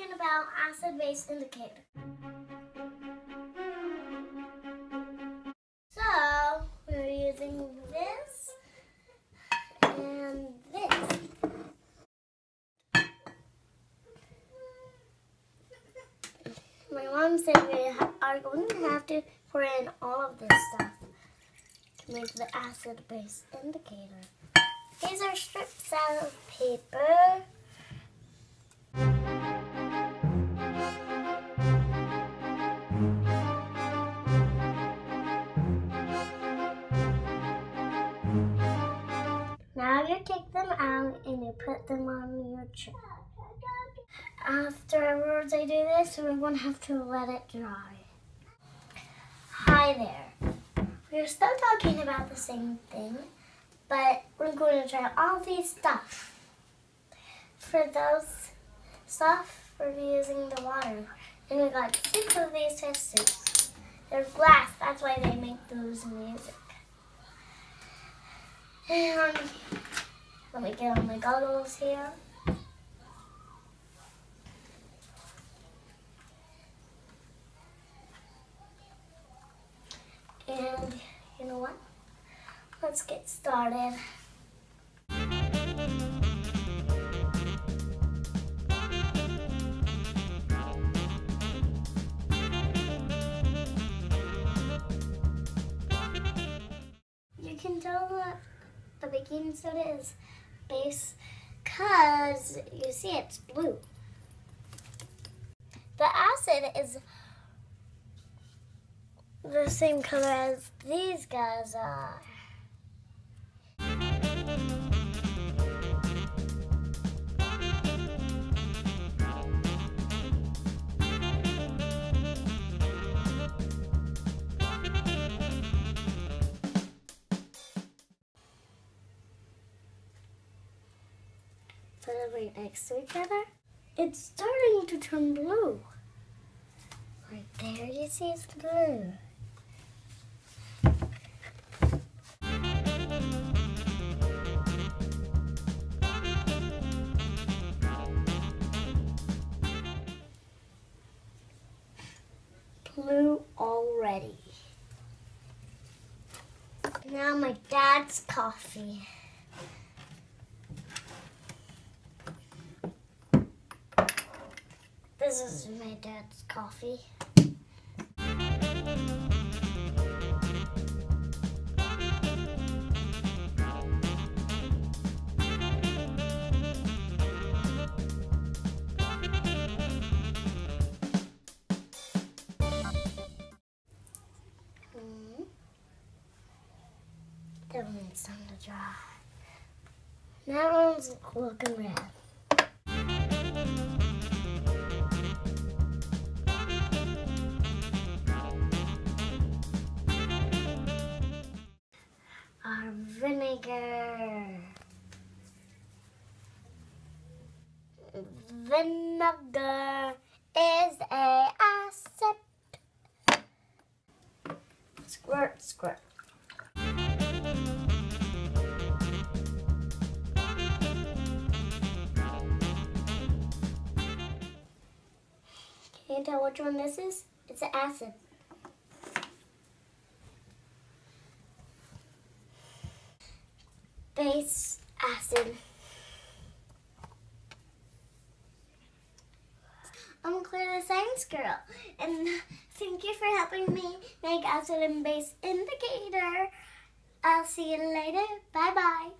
talking about acid-base indicator. So, we're using this and this. My mom said we are going to have to pour in all of this stuff to make the acid-base indicator. These are strips out of paper. You put them on your chip. Afterwards I do this, we're going to have to let it dry. Hi there. We're still talking about the same thing, but we're going to try all these stuff. For those stuff, we're using the water. And we got six of these test tubes. They're glass, that's why they make those music. And let me get on my goggles here. And you know what? Let's get started. You can tell that the baking soda is base because you see it's blue. The acid is the same color as these guys are. Next to each other. It's starting to turn blue. Right there, you see it's blue. Blue already. Now my dad's coffee. This is my dad's coffee. Hmm. That one's time to dry. That one's looking red. Vinegar. Is a acid. Squirt, squirt. Can you tell which one this is? It's an acid. Base acid. I'm Claire the Science Girl, and thank you for helping me make acid and base indicator. I'll see you later. Bye bye.